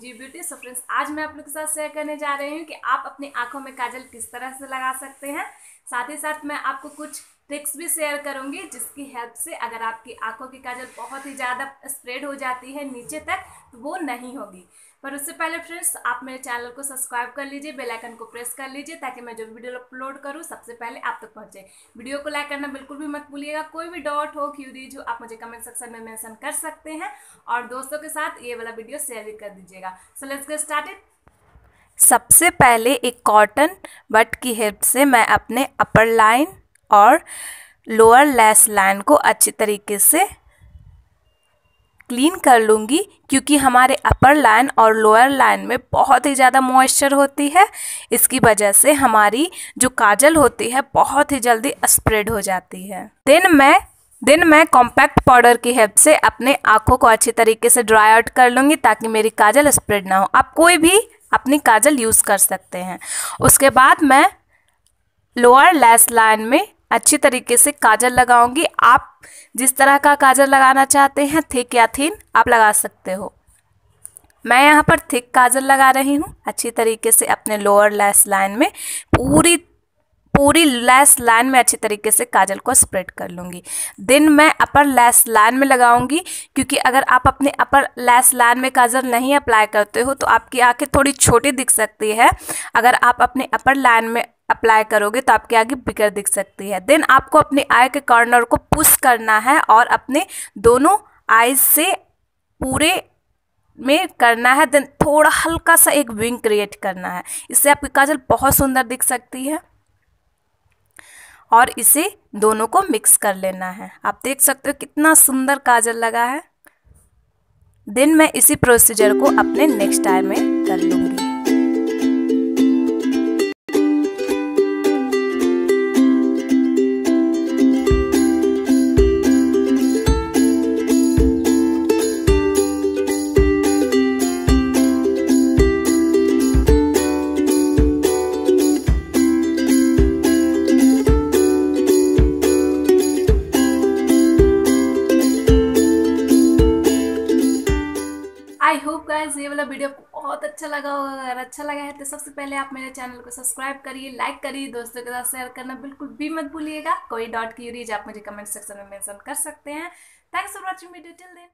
जी beauty so friends आज मैं आप लोग के साथ शेयर करने जा रही हूँ कि आप अपनी आँखों में काजल किस तरह से लगा सकते हैं। साथ ही साथ मैं आपको कुछ ट्रिक्स भी शेयर करूँगी, जिसकी हेल्प से अगर आपकी आँखों की काजल बहुत ही ज़्यादा स्प्रेड हो जाती है नीचे तक तो वो नहीं होगी। पर उससे पहले फ्रेंड्स आप मेरे चैनल को सब्सक्राइब कर लीजिए बेल आइकन को प्रेस कर लीजिए, ताकि मैं जो वीडियो अपलोड करूँ, सबसे पहले आप तक तो पहुँचे वीडियो को लाइक करना बिल्कुल भी मत भूलिएगा। कोई भी डॉट हो क्यूरीज हो आप मुझे कमेंट सेक्शन में मेंशन कर सकते हैं, और दोस्तों के साथ ये वाला वीडियो शेयर भी कर दीजिएगा। सो लेट्स गेट स्टार्टेड सबसे पहले एक कॉटन बट की हेल्प से मैं अपने अपर लाइन और लोअर लैस लाइन को अच्छी तरीके से क्लीन कर लूँगी, क्योंकि हमारे अपर लाइन और लोअर लाइन में बहुत ही ज़्यादा मॉइस्चर होती है। इसकी वजह से हमारी जो काजल होती है, बहुत ही जल्दी स्प्रेड हो जाती है। दिन मैं दिन मैं कॉम्पैक्ट पाउडर की हेल्प से अपने आँखों को अच्छी तरीके से ड्राई आउट कर लूँगी, ताकि मेरी काजल स्प्रेड ना हो। आप कोई भी अपनी काजल यूज़ कर सकते हैं। उसके बाद मैं लोअर लैस लाइन में अच्छी तरीके से काजल लगाऊँगी। आप जिस तरह का काजल लगाना चाहते हैं, थिक या थिन, आप लगा सकते हो। मैं यहाँ पर थिक काजल लगा रही हूँ। अच्छी तरीके से अपने लोअर लैस लाइन में पूरी पूरी लैस लाइन में अच्छी तरीके से काजल को स्प्रेड कर लूँगी। दिन मैं अपर लैस लाइन में लगाऊँगी, क्योंकि अगर आप अपने अपर लैस लाइन में काजल नहीं अप्लाई करते हो तो आपकी आँखें थोड़ी छोटी दिख सकती है। अगर आप अपने अपर लाइन में अप्लाई करोगे तो आपकी आगे बिगड़ दिख सकती है। देन आपको अपने आई के कॉर्नर को पुश करना है और अपने दोनों आईज से पूरे में करना है। देन थोड़ा हल्का सा एक विंग क्रिएट करना है। इससे आपकी काजल बहुत सुंदर दिख सकती है और इसे दोनों को मिक्स कर लेना है। आप देख सकते हो कितना सुंदर काजल लगा है। देन मैं इसी प्रोसीजर को अपने नेक्स्ट आई में कर लूँगी। गाइज़ ये वाला वीडियो आपको बहुत अच्छा लगा होगा। अगर अच्छा लगा है तो सबसे पहले आप मेरे चैनल को सब्सक्राइब करिए लाइक करिए, दोस्तों के साथ शेयर करना बिल्कुल भी मत भूलिएगा। कोई डॉट की रीज आप मुझे कमेंट सेक्शन में मेंशन कर सकते हैं। Thanks for watching video till then